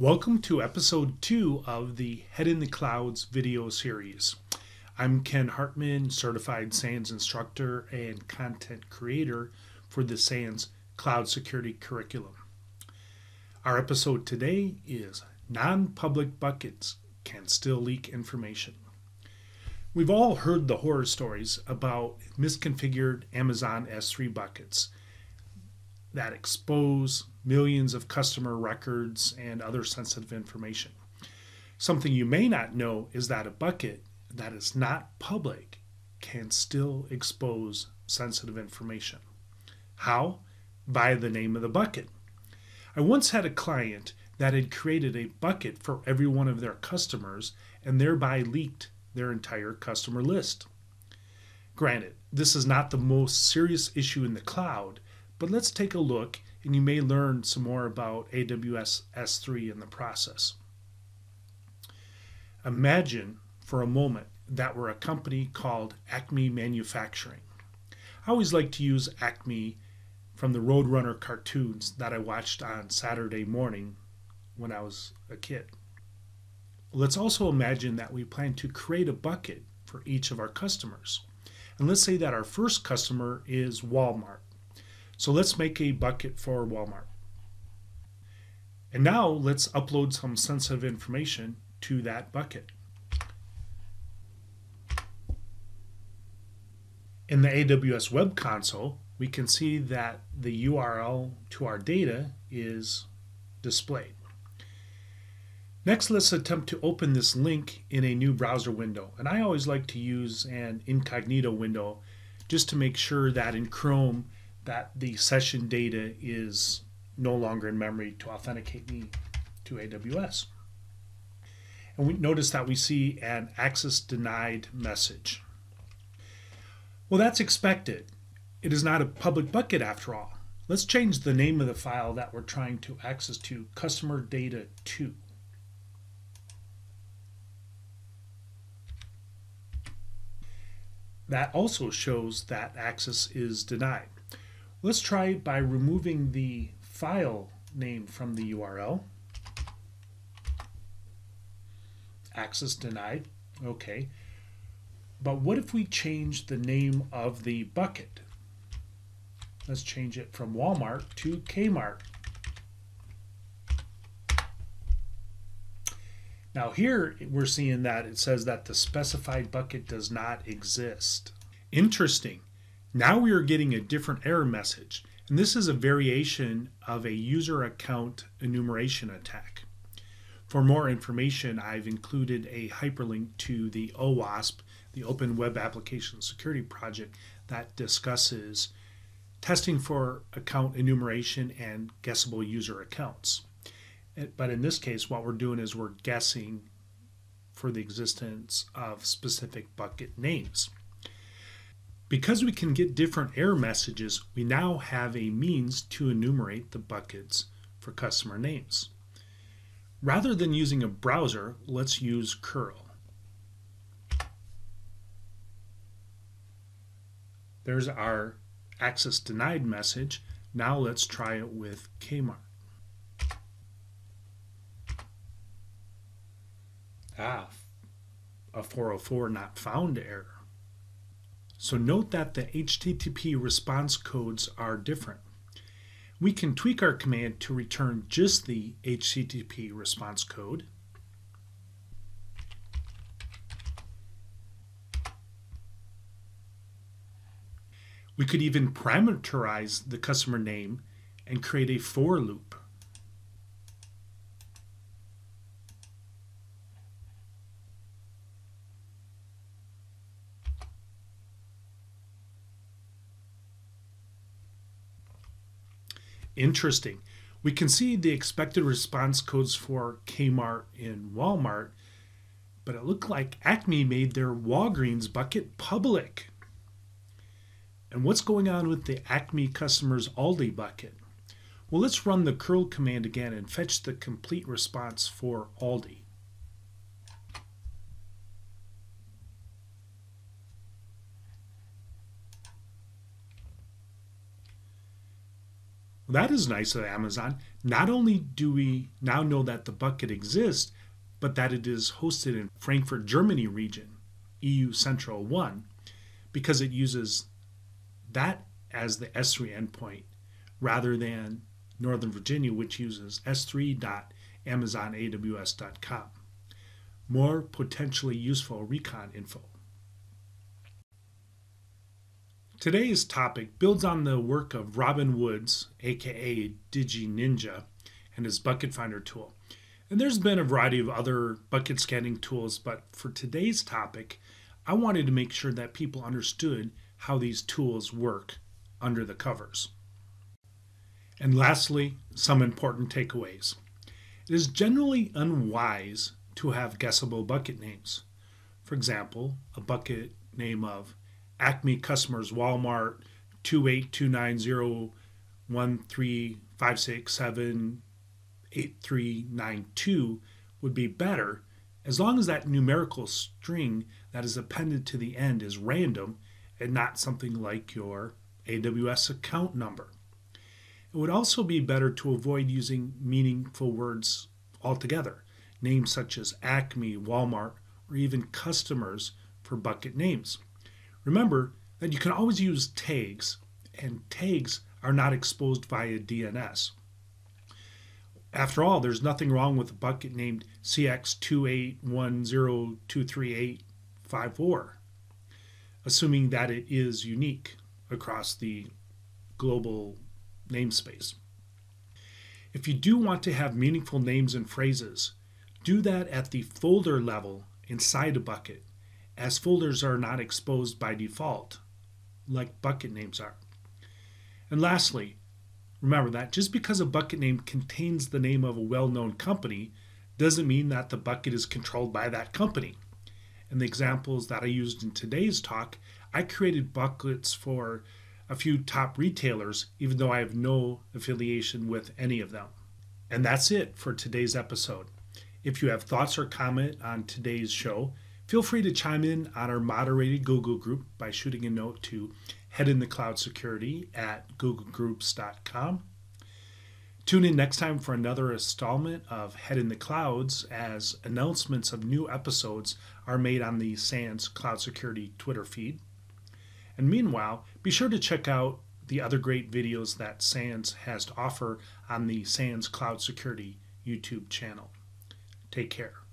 Welcome to episode two of the Head in the Clouds video series. I'm Ken Hartman, certified SANS instructor and content creator for the SANS Cloud Security Curriculum. Our episode today is Non Public Buckets Can Still Leak Information. We've all heard the horror stories about misconfigured Amazon S3 buckets that expose millions of customer records and other sensitive information. Something you may not know is that a bucket that is not public can still expose sensitive information. How? By the name of the bucket. I once had a client that had created a bucket for every one of their customers and thereby leaked their entire customer list. Granted, this is not the most serious issue in the cloud, but let's take a look and you may learn some more about AWS S3 in the process. Imagine for a moment that we're a company called Acme Manufacturing. I always like to use Acme from the Roadrunner cartoons that I watched on Saturday morning when I was a kid. Let's also imagine that we plan to create a bucket for each of our customers. And let's say that our first customer is Walmart. So let's make a bucket for Walmart. And now let's upload some sensitive information to that bucket. In the AWS Web Console, we can see that the URL to our data is displayed. Next, let's attempt to open this link in a new browser window. And I always like to use an incognito window just to make sure that in Chrome that the session data is no longer in memory to authenticate me to AWS. And we notice that we see an access denied message. Well, that's expected. It is not a public bucket after all. Let's change the name of the file that we're trying to access to customer data 2. That also shows that access is denied. Let's try by removing the file name from the URL. Access denied. Okay. But what if we change the name of the bucket? Let's change it from Walmart to Kmart. Now here we're seeing that it says that the specified bucket does not exist. Interesting. Now we are getting a different error message, and this is a variation of a user account enumeration attack. For more information, I've included a hyperlink to the OWASP, the Open Web Application Security Project, that discusses testing for account enumeration and guessable user accounts. But in this case, what we're doing is we're guessing for the existence of specific bucket names. Because we can get different error messages, we now have a means to enumerate the buckets for customer names. Rather than using a browser, let's use curl. There's our access denied message. Now let's try it with Kmart. Ah, a 404 not found error. So note that the HTTP response codes are different. We can tweak our command to return just the HTTP response code. We could even parameterize the customer name and create a for loop. Interesting. We can see the expected response codes for Kmart and Walmart, but it looked like Acme made their Walgreens bucket public. And what's going on with the Acme customers Aldi bucket? Well, let's run the curl command again and fetch the complete response for Aldi. That is nice of Amazon. Not only do we now know that the bucket exists, but that it is hosted in Frankfurt, Germany region, EU Central 1, because it uses that as the S3 endpoint rather than Northern Virginia, which uses s3.amazonaws.com. More potentially useful recon info. Today's topic builds on the work of Robin Woods, aka Digi Ninja, and his bucket finder tool. And there's been a variety of other bucket scanning tools, but for today's topic, I wanted to make sure that people understood how these tools work under the covers. And lastly, some important takeaways. It is generally unwise to have guessable bucket names. For example, a bucket name of Acme customers Walmart 2829013567839 would be better as long as that numerical string that is appended to the end is random and not something like your AWS account number. It would also be better to avoid using meaningful words altogether, names such as Acme, Walmart, or even customers for bucket names. Remember that you can always use tags, and tags are not exposed via DNS. After all, there's nothing wrong with a bucket named CX28102384, assuming that it is unique across the global namespace. If you do want to have meaningful names and phrases, do that at the folder level inside a bucket as folders are not exposed by default, like bucket names are. And lastly, remember that just because a bucket name contains the name of a well known company doesn't mean that the bucket is controlled by that company. In the examples that I used in today's talk, I created buckets for a few top retailers, even though I have no affiliation with any of them. And that's it for today's episode. If you have thoughts or comment on today's show, Feel free to chime in on our moderated Google group by shooting a note to Head in the Cloud Security at googlegroups.com. Tune in next time for another installment of Head in the Clouds as announcements of new episodes are made on the SANS Cloud Security Twitter feed. And meanwhile, be sure to check out the other great videos that SANS has to offer on the SANS Cloud Security YouTube channel. Take care.